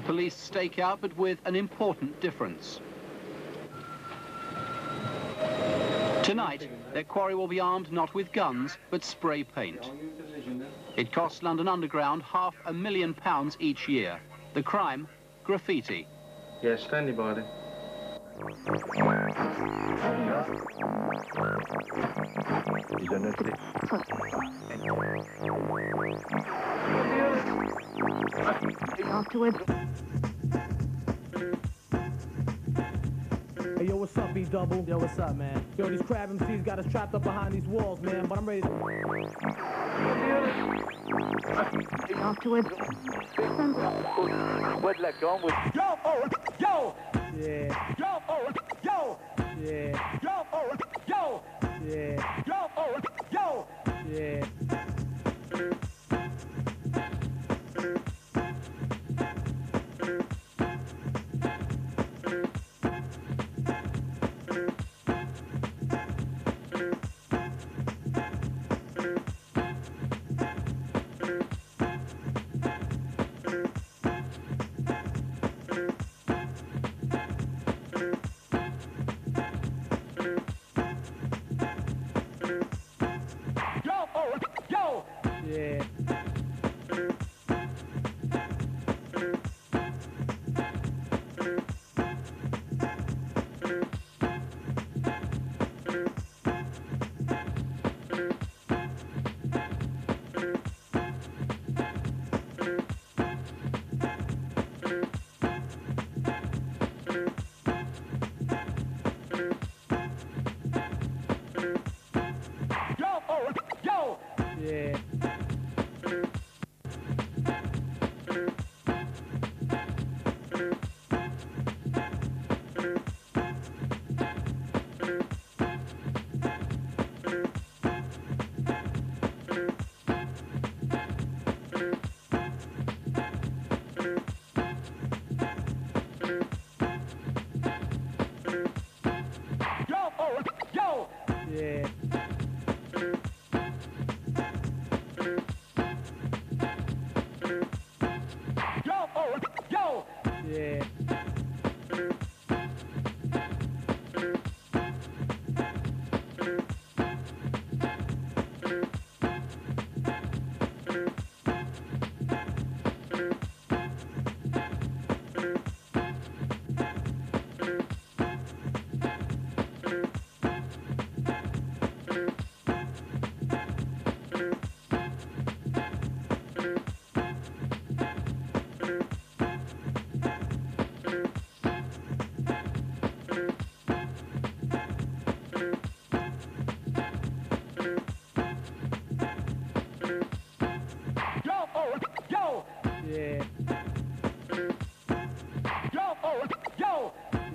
Police stakeout, but with an important difference. Tonight, their quarry will be armed not with guns, but spray paint. It costs London Underground half a million pounds each year. The crime, graffiti. Yes, standing by. Hey, yo, what's up, B-Double? Yo, what's up, man? Yo, these crab MCs got us trapped up behind these walls, man, but I'm ready to... Afterwards. Wedlock on with Yo, oh, yo! Yeah. Yeah. Yo, oh, yo! Yeah.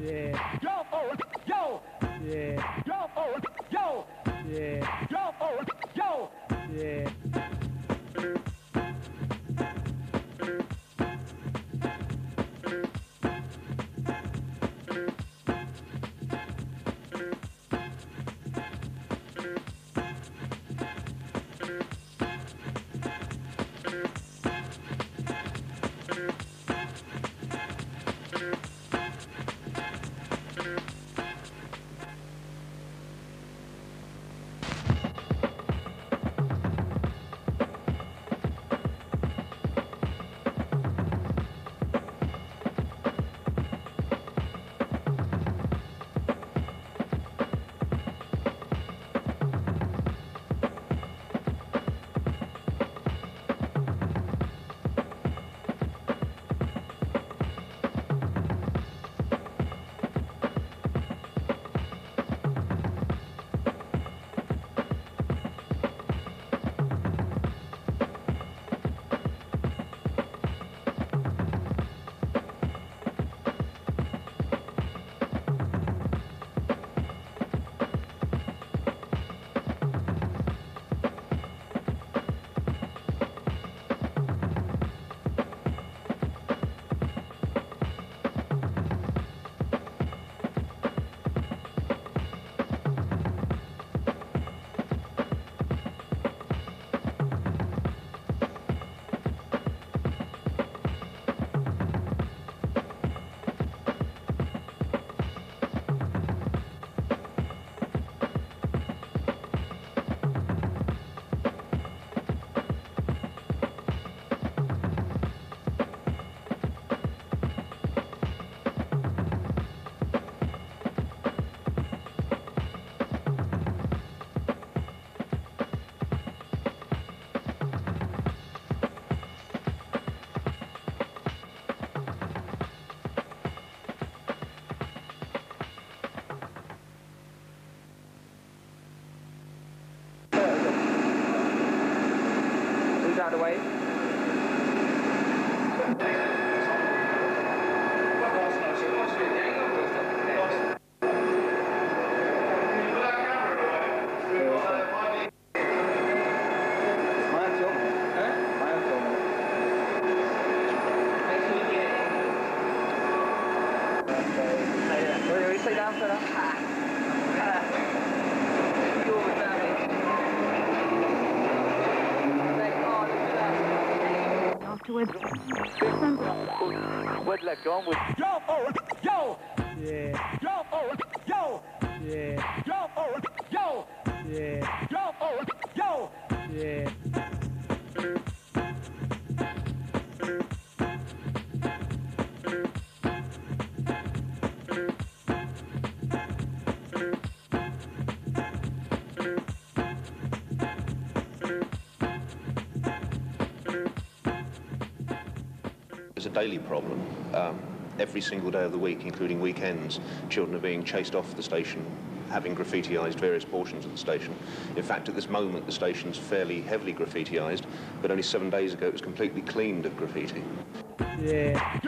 Yeah. back on with daily problem. Um, every single day of the week, including weekends, children are being chased off the station, having graffitiized various portions of the station. In fact, at this moment, the station's fairly heavily graffitiized, but only seven days ago it was completely cleaned of graffiti. Yeah,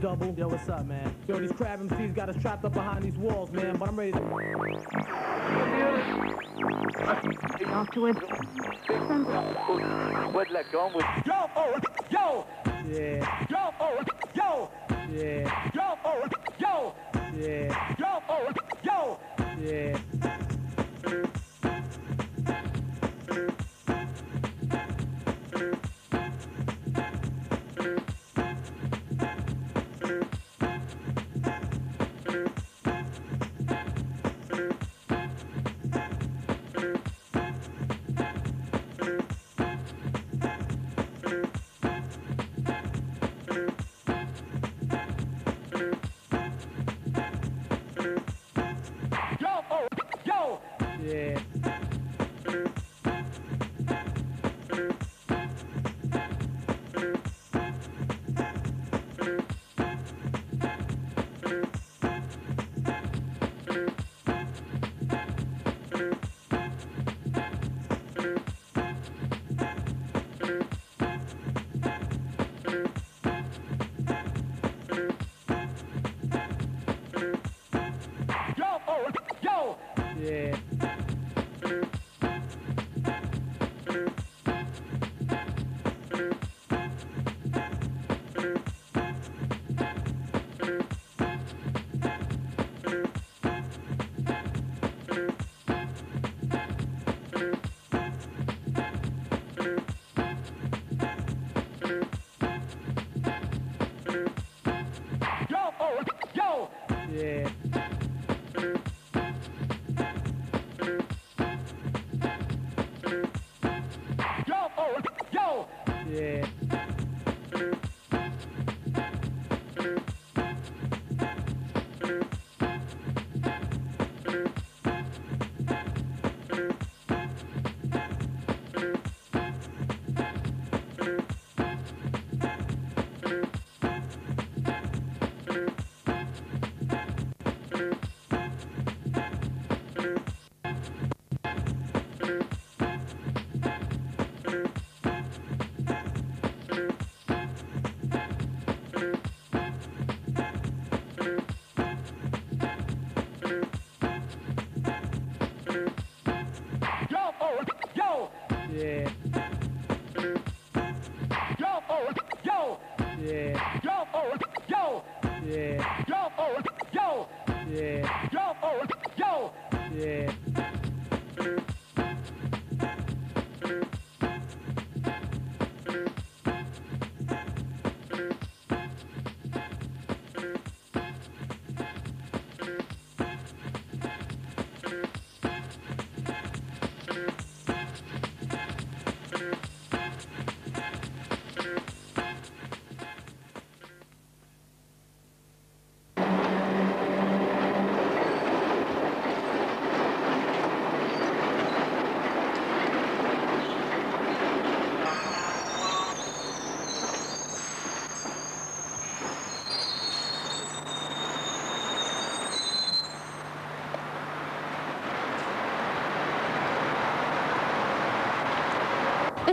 Double? Yo, what's up, man? Yo, these crab MCs got us trapped up behind these walls, man. But I'm ready to. Afterwards. Quên là con with Yo, oh, yo, Yeah, yo, oh, yo, yeah, yo, oh, yo, yeah, yo, oh, yo. yeah. Yeah.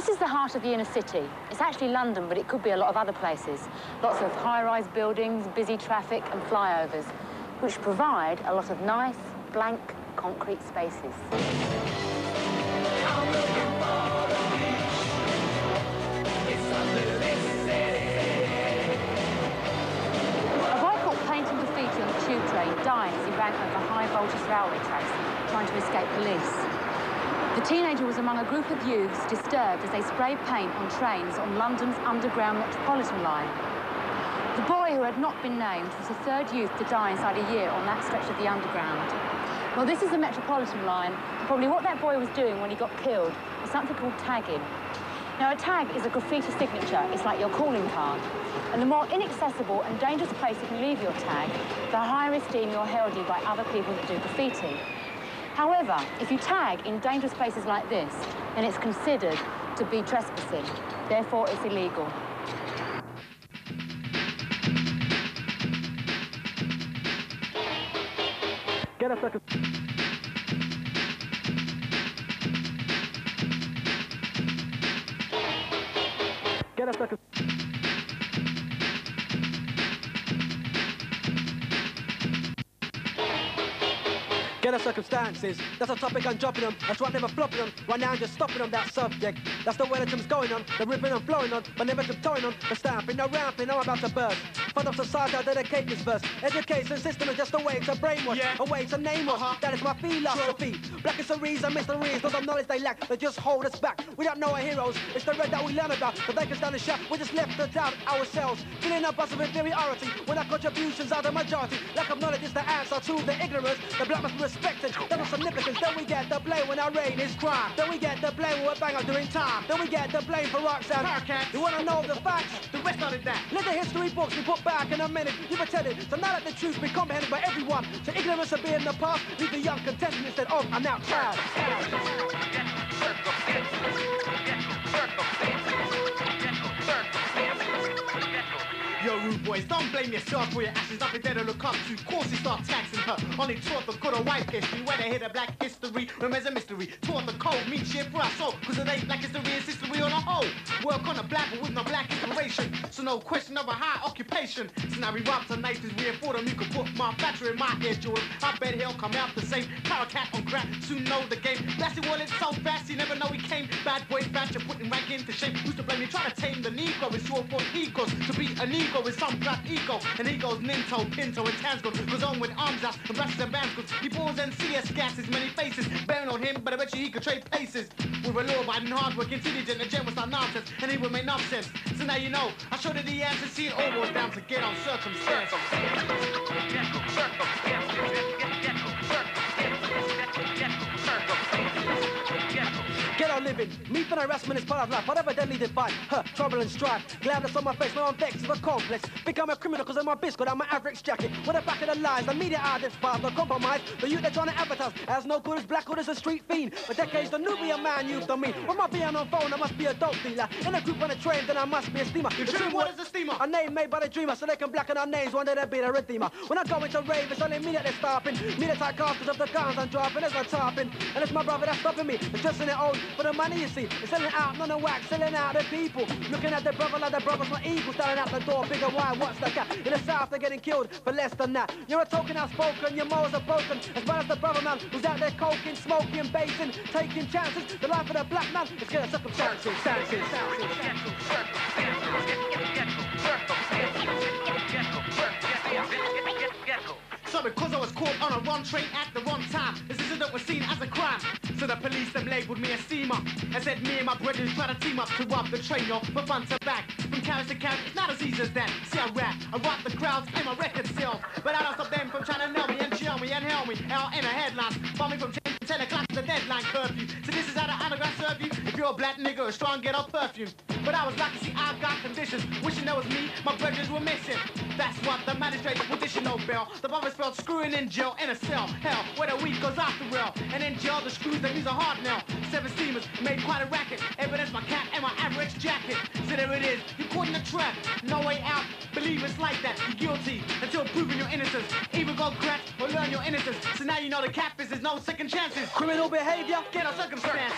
This is the heart of the inner city. It's actually London, but it could be a lot of other places. Lots of high-rise buildings, busy traffic and flyovers, which provide a lot of nice, blank, concrete spaces. A caught painting graffiti on the tube train died as he ran over high-voltage railway tracks, trying to escape police. The teenager was among a group of youths disturbed as they sprayed paint on trains on London's Underground Metropolitan line. The boy, who had not been named, was the third youth to die inside a year on that stretch of the Underground. Well, this is the Metropolitan line, probably what that boy was doing when he got killed was something called tagging. Now, a tag is a graffiti signature. It's like your calling card. And the more inaccessible and dangerous place you can leave your tag, the higher esteem you're held in by other people that do graffiti. However, if you tag in dangerous places like this, then it's considered to be trespassing. Therefore, it's illegal. Get a second. Get a second. A circumstances. That's a topic I'm dropping them. That's why I'm never flopping them. Right now I'm just stopping on that subject. That's the way the gym's going on. The ripping and flowing on. But never tiptoeing on. The stamping, no ramping. I'm about to burst. Fun of society, I dedicate this verse. Education system is just a way to brainwash. Yeah. A way to name us. Uh-huh. That is my philosophy. Black is the reason, mysteries. Those of knowledge they lack. They just hold us back. We don't know our heroes. It's the red that we learn about. But they can stand a shot. We just left to doubt ourselves. Feeling up us with inferiority. When our contributions are the majority. Lack of knowledge is the answer to the ignorance. The black must be respected. There's no significance. Then we get the blame when our reign is crime. Then we get the blame when we're bang on during time. Then we get the blame for Roxanne. You wanna know the facts? The rest of it that. Let the history books be put back in a minute. You pretended. So now that the truth be comprehended by everyone. So ignorance of being the past. Leave the young contestant instead of an outcast. Yo, boys, don't blame yourself for your actions. Nothing there to look up to. Course, you start taxing her. Only taught the good old white history. Where they hit a black history remains a mystery. Taught the code means shit for our soul. Cause it ain't black history, it's history on a whole. Work on a black but with no black inspiration. So no question of a high occupation. So now we rob tonight cause we afford them. You can put my factory in my head, George. I bet he'll come out the same. Power cat on crack, soon know the game. Blasted wallet so fast, you never know he came. Bad boys, bad, you're putting rank into shame. Who's to blame? You try to tame the Negro. It's your fault he egos. To be an Negro is some black ego. And egos, Ninto, Pinto, and Tango. Goes on with arms out and brushes and bands. He pulls and CS gases, many faces. Bearing on him, but I bet you he could trade places. With a law abiding, hardworking, intelligent, and gem was not nonsense. And he would make nonsense. So now you know. I showed it the answer, see it all boils down to get on circumstance. Get on living. Meat and harassment is part of life. Whatever deadly divide. Huh, trouble and strife. Gladness on my face. No, I'm vexed with a complex. Become a criminal because of my biscuit. I'm my average jacket. With the back of the lies. The media are despise. No compromise. The youth they're trying to advertise. As no good as black good as a street fiend. For decades, the nuclear man used on me. With my being on phone, I must be a dope dealer. In a group on a train, then I must be a steamer. You dream, what is a steamer? A name made by the dreamer, so they can blacken our names. One day they'll be the redeemer. When I go into rave, it's only me that they're stopping. Me the cars because of the guns I'm dropping. There's no topping. And it's my brother that's stopping me. It's just in it old. For the money, you see. They're selling out, none of wax, selling out the people. Looking at their brother like their brother's not equal, standing out the door, bigger wide, what's the gap? In the south, they're getting killed for less than that. You're a token outspoken, your morals are broken, as well as the brother man who's out there coking, smoking, basing, taking chances. The life of the black man is getting circumstances. circumstances, So because I was caught on a wrong train at the wrong time, this incident was seen as a crime. So the police them labeled me a steamer and said me and my brothers try to team up to rob the train, yo, for fun to back. From carriage to carriage, it's not as easy as that. See, I rap, I rock the crowds in my record sales, but I don't stop them from trying to nail me and jail me and hell me out in the headlines. Bomb me from 10 to 10 o'clock to the deadline curfew. So this is how the underground serve you. If you're a black nigga a strong, get off perfume. But I was lucky, see, I've got conditions. Wishing that was me, my brothers were missing. That's what the magistrate issue no bail. The bomb is spelled screwing in jail in a cell. Hell, where the weed goes off the rail. And in jail, the screws that use a hard nail. Seven steamers made quite a racket. Evidence my cap and my average jacket. So there it is, you caught in the trap. No way out. Believe it's like that. You're guilty until proven your innocence. Either go crack or learn your innocence. So now you know the cap is there's no second chances. Criminal behavior, Get our circumstances.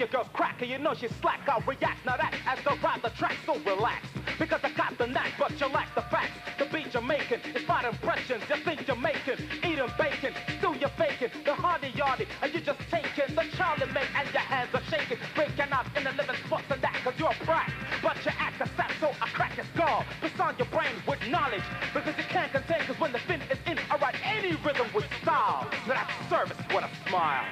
Your girl's crack, and you know she's slack. I'll react. Now that as the ride the track, so relax. Because I got the knack, but you lack the facts. The beat you're making is fine impressions. You think you're making, eating bacon, still you're faking. The hardy yardy, and you just taking the Charlie make, and your hands are shaking. Breaking out in the living spots and that, cause you're a brat. But you act a sap, so I crack your skull. Disarm your brain with knowledge. Because you can't contain, cause when the fin is in, I write any rhythm with style. So that's service with a smile.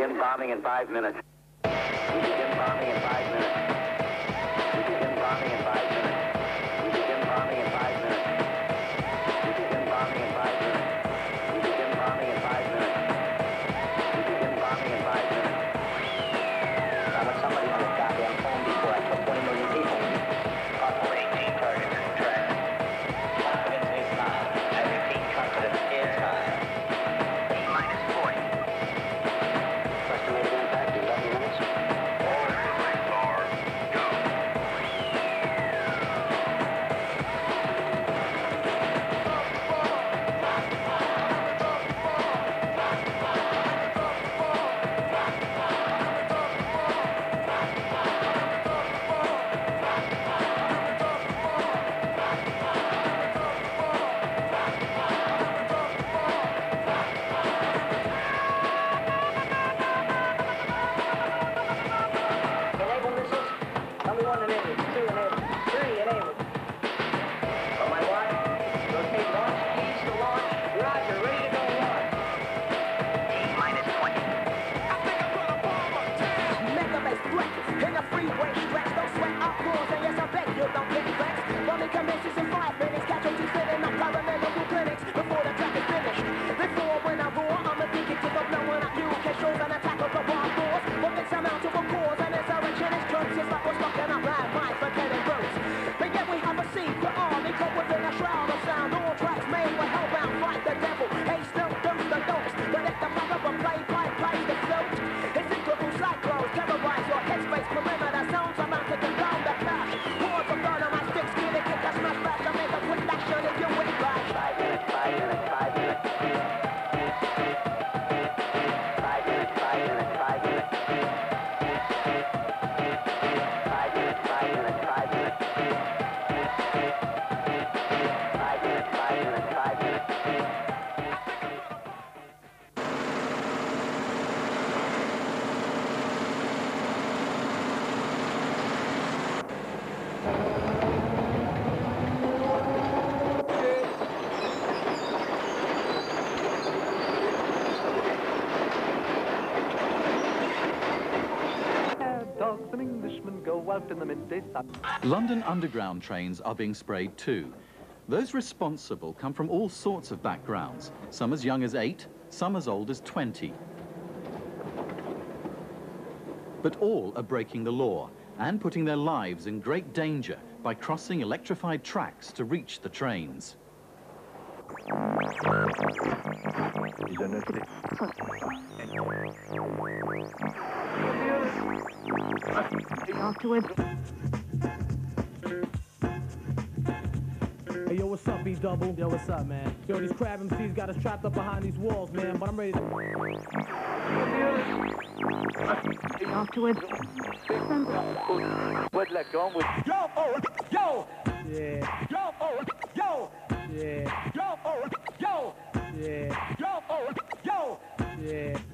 begin bombing in five minutes. in. London Underground trains are being sprayed too. Those responsible come from all sorts of backgrounds, some as young as eight, some as old as 20. But all are breaking the law and putting their lives in great danger by crossing electrified tracks to reach the trains. Talk to him. Hey, yo, what's up, B Double? Yo, what's up, man? Yo, these crab MCs got us trapped up behind these walls, man, but I'm ready to... Talk to it. What like on with... Yo, oh, yo! Yeah. Yo, oh, yo! Yeah. Yo, oh, yo! Yeah. Yo, oh, yo! Yeah.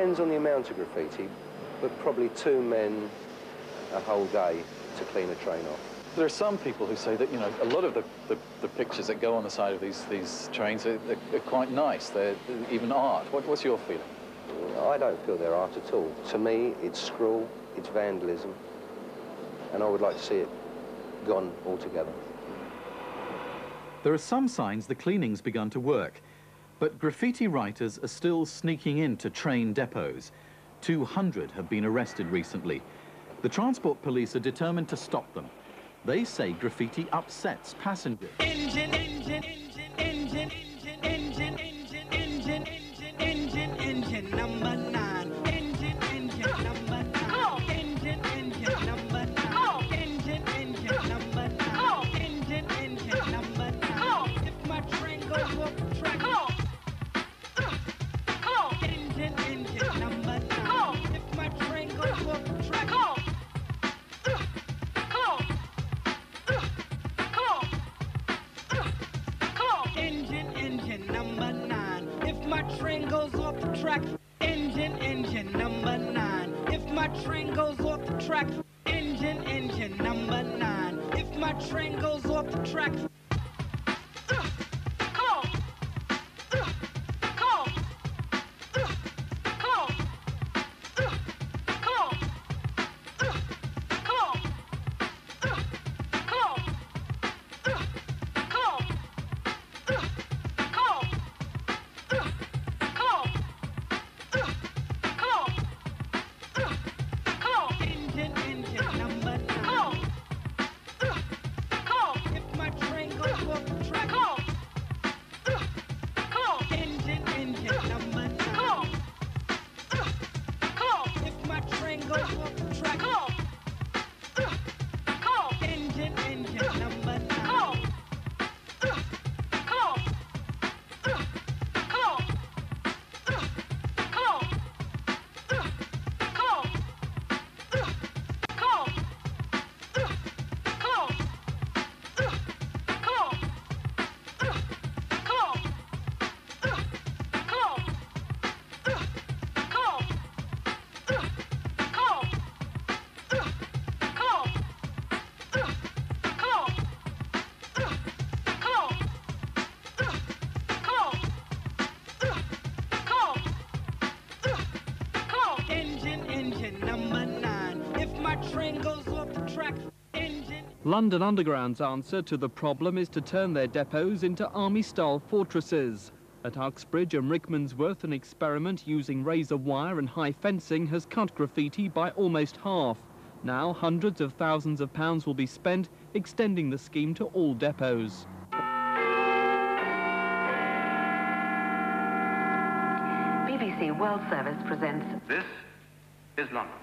Depends on the amount of graffiti, but probably two men a whole day to clean a train off. There are some people who say that, you know, a lot of the, the, the pictures that go on the side of these, these trains are, are, are quite nice. They're, they're even art. What, what's your feeling? I don't feel they're art at all. To me, it's scrawl, it's vandalism, and I would like to see it gone altogether. There are some signs the cleaning's begun to work, but graffiti writers are still sneaking into train depots. 200 have been arrested recently. The transport police are determined to stop them. They say graffiti upsets passengers. Engine, engine, engine, London Underground's answer to the problem is to turn their depots into army-style fortresses. At Uxbridge and Rickmansworth, an experiment using razor wire and high fencing has cut graffiti by almost half. Now, hundreds of thousands of pounds will be spent extending the scheme to all depots. BBC World Service presents This is London.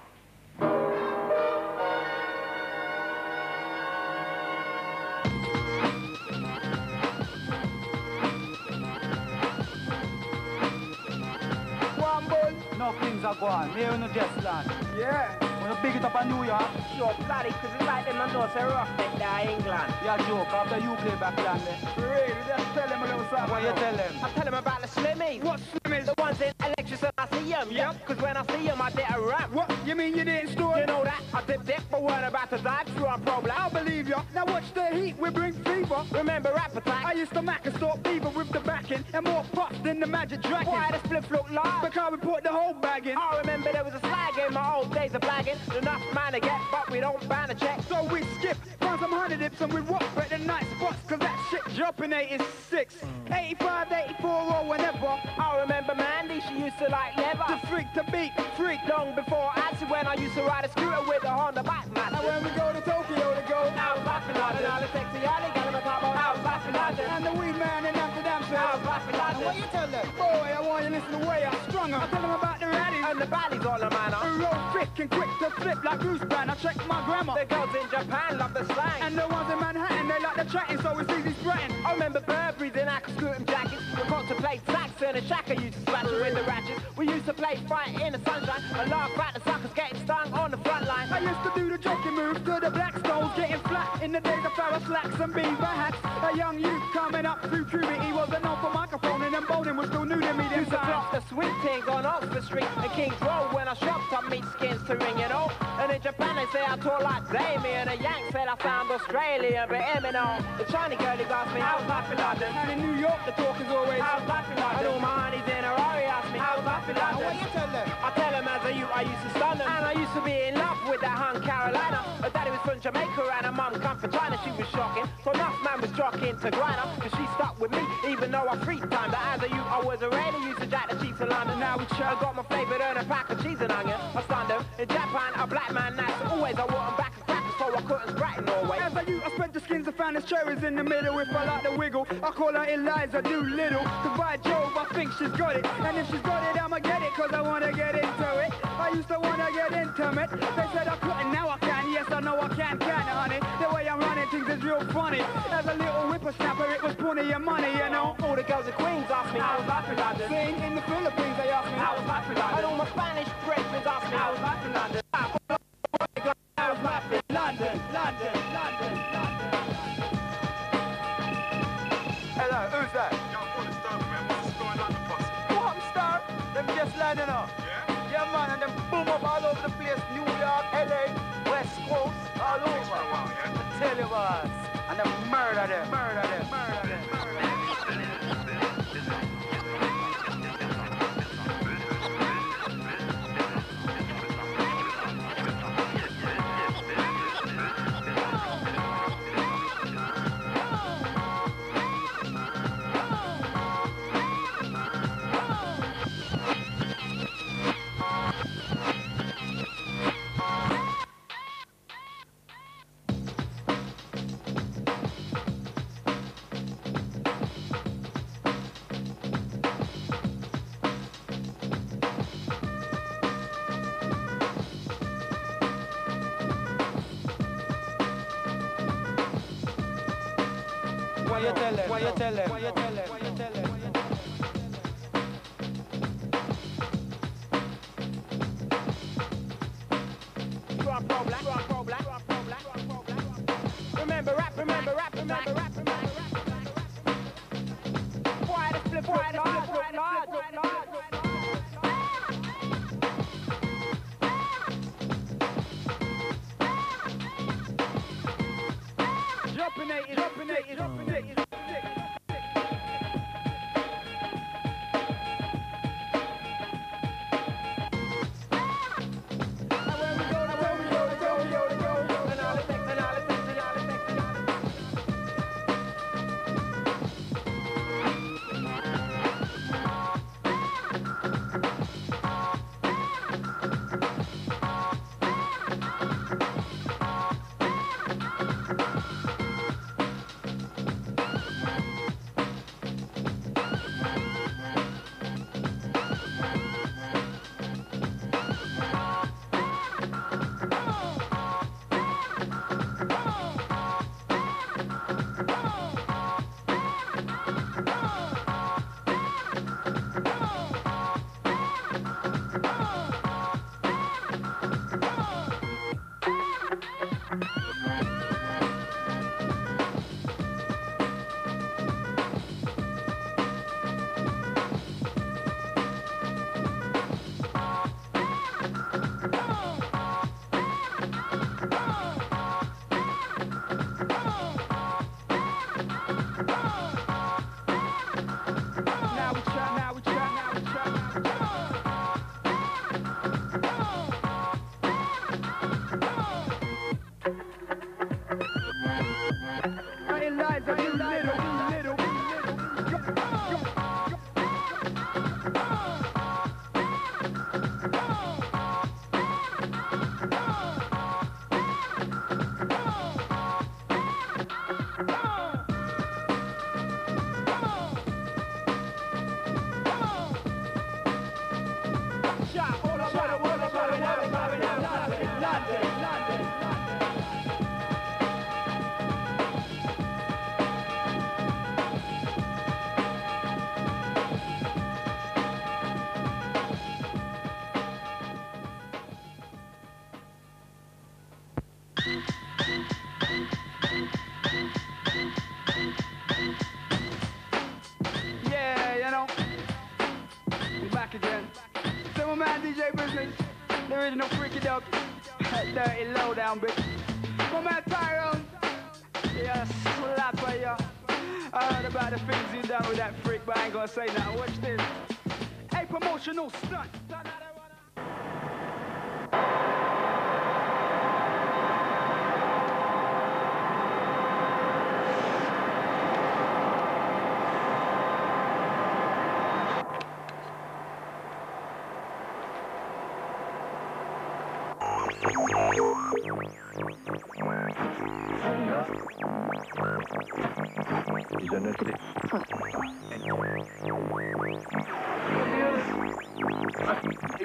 Going. Me on the just land. Yeah. When you big it up in New York. Sure, bloody, cause it's like them and know say rough it there England. Yeah, joke, after you play back land there. Eh? Really, just tell them a little something. What you tell them? I tell them about the Slimmies. What Slimmies? The ones in electric and I see them. Yep. Cause when I see them, I did a rap. What? You mean you didn't store? You know that? I did dip, but weren't about to die through on problem. I believe ya. Now watch the heat, we bring fever. Remember attack? I used to mac and stalk fever with the backing and more pops than the magic dragon. Why the split look live? Because we put the whole bag in. I remember there was a slag in my old days of blagging. Enough man to get, but we don't ban a check. So we skip, find some honey dips and we walk at the night spots. Cause that shit jumping 86, mm. 85, 84 or whenever. I remember Mandy, she used to like leather. The freak to beat, freak long before I Acid when I used to ride a scooter with a Honda Backmaster. Now when we go to Tokyo to go, I was laughing at it. And all the sexy alley got him a top I was laughing at it. And the weed man in Amsterdam said, I was laughing at it. What you tell them? Boy, I want you to listen to the way I'm strung I tell them about the raddies. And the baddies all the manner. Who roll thick and quick to flip like Bruce Brand. I check my grammar. The girls in Japan love the slang. And the ones in Manhattan, they like the chatting, so it's easy spreading. I remember Burberry's in and jackets. And shaka used to splash it with the ratchets. We used to play fight in the sunshine and laugh the suckers getting stung on the front line. I used to do the jockey moves to the black stones, getting flat In the days of Farrah slacks and beaver hats, a young youth coming up through puberty wasn't known for microphone and emboldened was still new to me. Them Used to times. the sweet thing on Oxford Street and King's Road when I shopped up meat skins to ring, you know. And in Japan they say I talk like Damien, and a Yank said I sound Australian, but now. The Chinese girl asked me how's life in London, And in New York the talk is always how's life in London. And all my honeys in a Rari ask me how's life in London. Oh, what you tell them? I tell them as a youth I used to that hun Carolina. Her daddy was from Jamaica and her mum come from China. She was shocking, so enough man was jockeying to grind her, cause she stuck with me even though I free time. But as a youth I was a already used to jack the cheeks in London. Now we I got my favourite earn a pack of cheese and onion. I stunned them in Japan, a black man that's always I want back I couldn't scratch in Norway. As a youth, I spent the skins, I found the cherries in the middle. If I like the wiggle, I call her Eliza Doolittle. Cause by Jove, I think she's got it. And if she's got it, I'ma get it, cause I wanna get into it. I used to wanna get intimate. They said I couldn't, now I can. Yes, I know I can, can, honey. The way I'm running things is real funny. As a little whippersnapper, it was plenty of money, you know. All the girls in Queens ask me I was London. Sing in the Philippines, they ask me How was London? And all my Spanish brethren ask me how was. How was in London, London, London, London. Hello, who's that? Yo, I'm calling Star, man. What's the score in London, posse? What up, Star? Them just landing up. Yeah? Yeah, man, and them boom up all over the place. New York, LA, West Coast, all over. for a while, yeah? I tell you what. And them, murder them, murder them, murder them. Remember rap, remember rap, remember rap.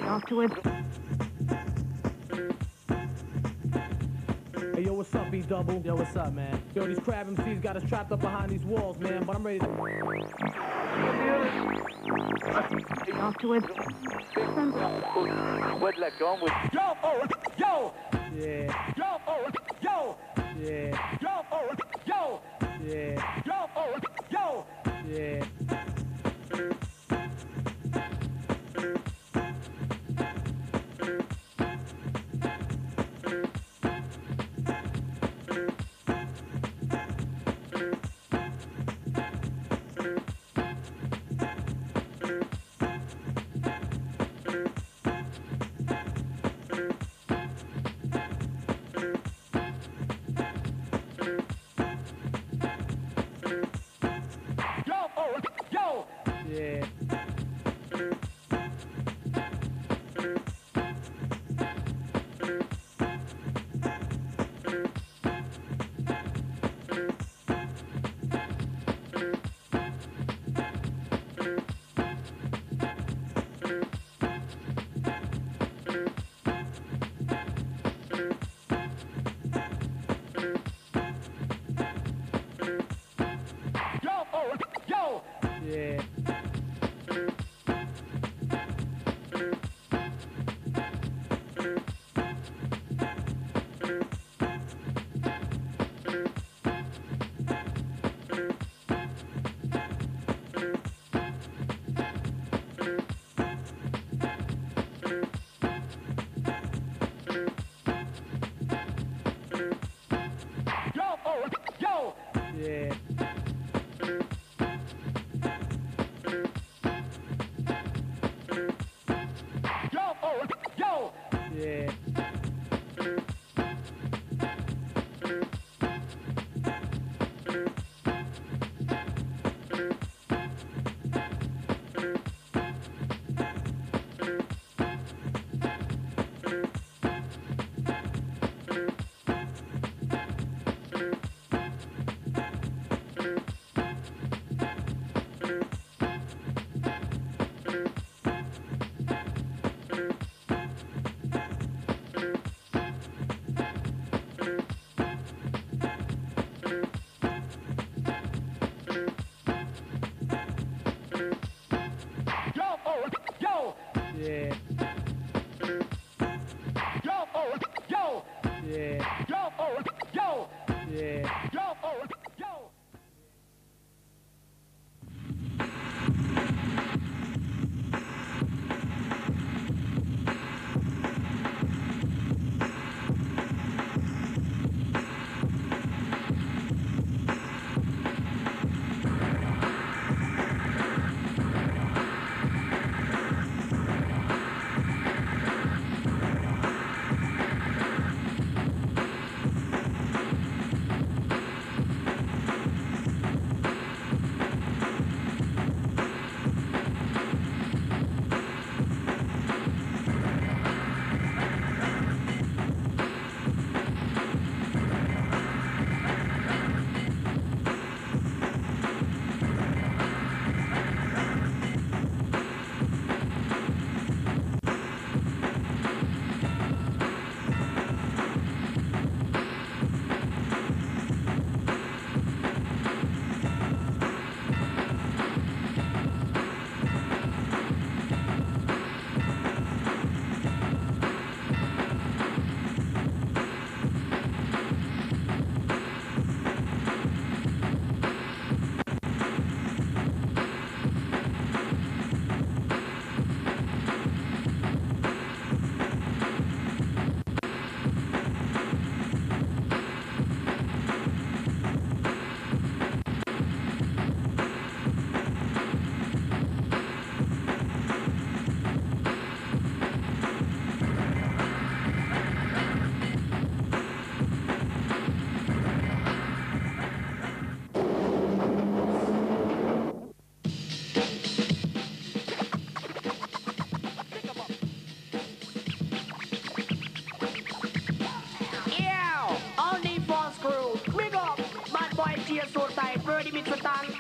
Afterwards. Hey, yo, what's up, B Double? Yo, what's up, man? Yo, these crab MCs got us trapped up behind these walls, man, but I'm ready to. Afterwards. Wedlock on with. Yo, oh, yo! Yeah, Yo, oh, yo! yeah,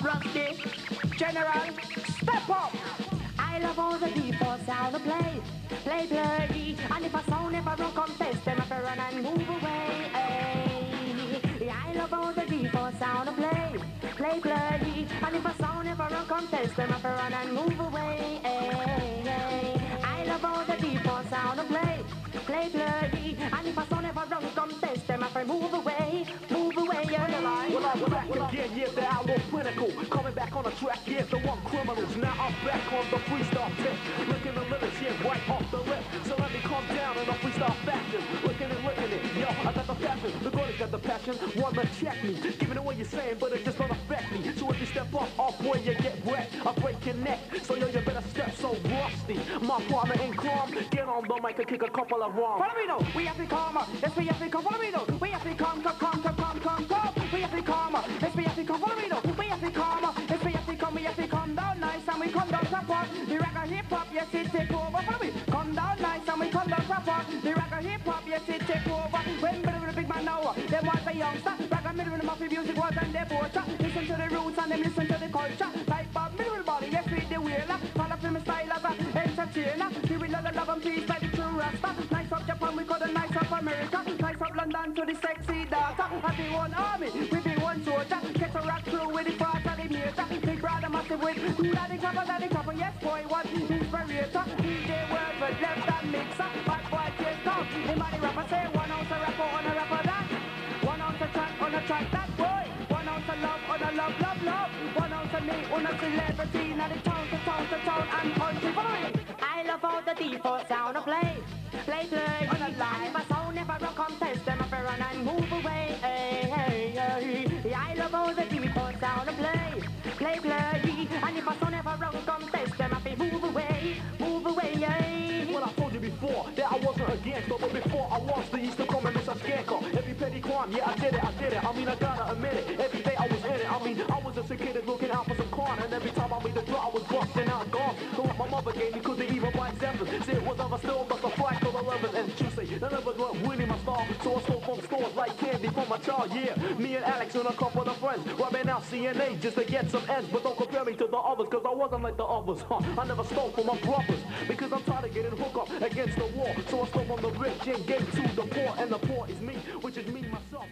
Rusty, General, step up. I love all the people sound of play, play, play. And if a sound ever run contest, then I can run and move away. Hey. I love all the people sound of play, play, play. And if a sound ever run contest, then I can run and move away. Hey. I love all the people sound of play, play, play. And if a sound ever run contest, then I can move away, back again, yeah, the outlaw clinical. Coming back on the track, yeah, the one criminals. Now I'm back on the freestyle tip. Looking the lyrics, yeah, right off the lip. So let me calm down in a freestyle fashion. Looking and looking it, yo, I got the passion. The girl got the passion, wanna check me. Giving it away you're saying, but it just don't affect me. So if you step up, oh boy, you get wet. I break your neck, so yo, you better step so rusty. My partner in crime, get on the mic and kick a couple of wrongs. Follow me now, we have to come up. Yes, we have to come. Follow me now, we have to come, come, come, come, come, come, come. We to come. Yes, we have to come. Me now, we have to come. Yes, we have to come. We have to come down nice and we come down top up. The ragga hip hop, yes, it take over. Follow me, come down nice and we come down top up. The ragga hip hop, yes, it take over. When the big man now, them was a youngster. Ragga middle of the music was and their poacher. Listen to the roots and them listen to the culture. Like Bob middle the body, yes, with the wheeler. Follow from style as a entertainer. We will love, love and peace the London to the sexy data. Happy one army, we be one soldier. Get a rock through with the part of the major. Big brother massive with who daddy clapper, daddy clapper. Yes, boy, what inspirator. DJ world with left and mixer. Bad boy, chase talk. The money rapper say one ounce a rapper on a rapper that. One ounce a track on a track that boy. One ounce of love on a love, love, love. One ounce of me on a celebrity. Now the town to town to town and country. Me. I love all the default sound of play, play, play. I was, used to call me Mr. Skanker. Every petty crime, yeah, I did it, I did it. I mean, I gotta admit it. Every day I was in it. I mean, I was just a kid looking out for some corn, and every time I made the draw, I was busting out gone. So what my mother gave me couldn't even buy seven. Say it was ever still, but the frack of eleven. And you say, none of us were winning like candy from my child, yeah. Me and Alex and a couple of friends, rubbing out CNA just to get some ends, but don't compare me to the others, cause I wasn't like the others, huh? I never stole from my brothers, because I'm tired of getting hooked up against the wall. So I stole from the rich and gave to the poor, and the poor is me, which is me myself,